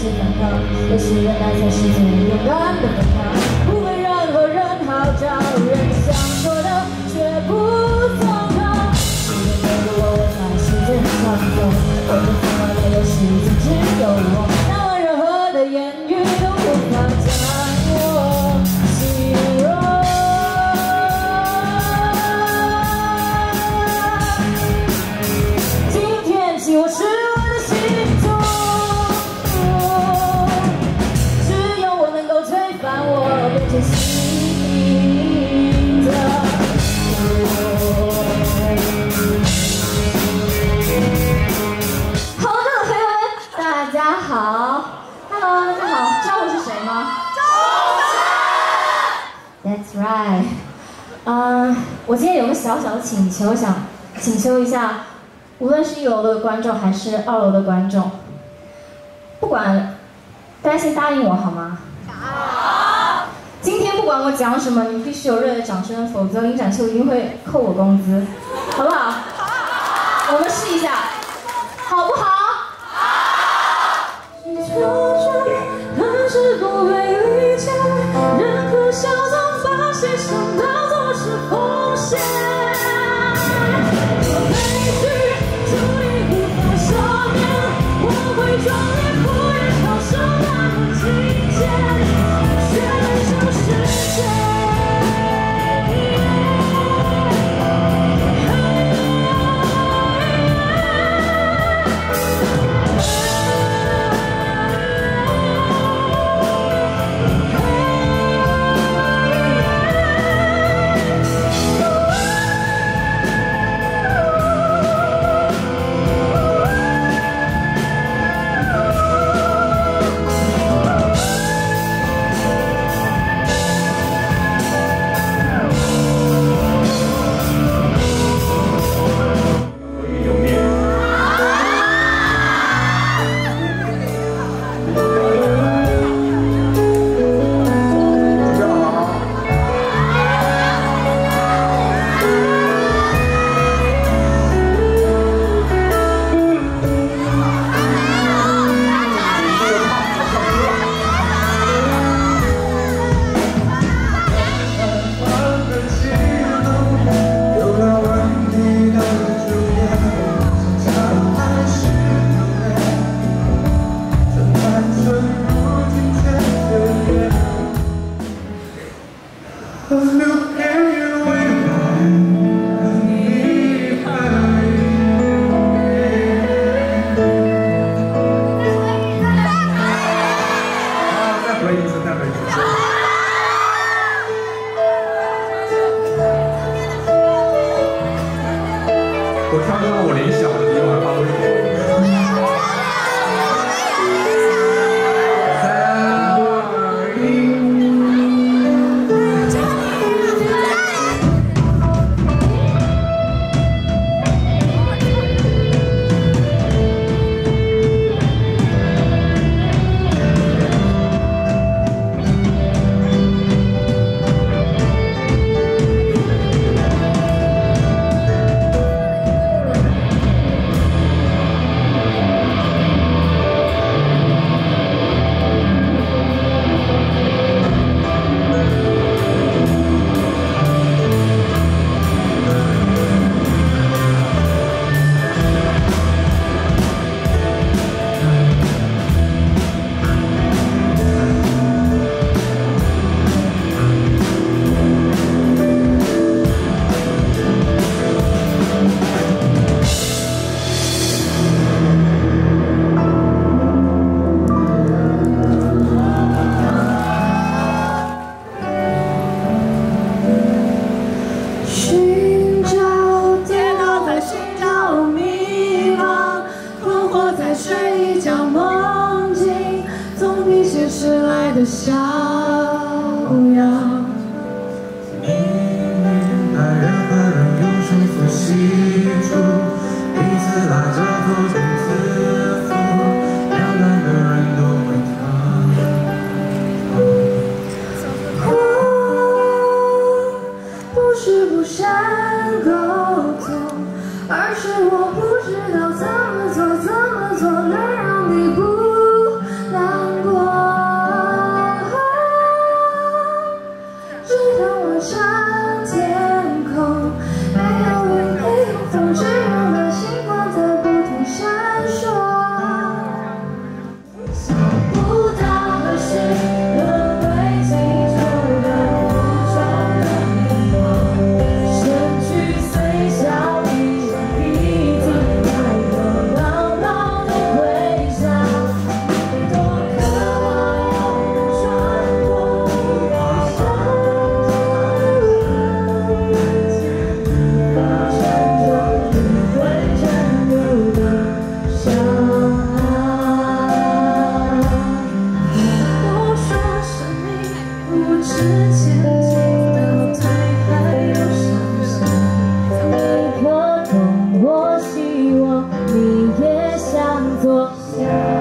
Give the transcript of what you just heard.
是反抗，也是热爱，在是间勇敢的奔跑，不被任何人号召。人想做的，绝不做时间今的我在世间穿梭，我得从来没有时间。？That's right。嗯，我今天有个小小的请求，想请求一下，无论是一楼的观众还是二楼的观众，不管大家先答应我好吗？好。今天不管我讲什么，你必须有热烈掌声，否则林展秀一定会扣我工资，好不好？好。我们试一下，迟来的逍遥。那任何人用绳索系住，彼此拉着头顶自我，你也想做。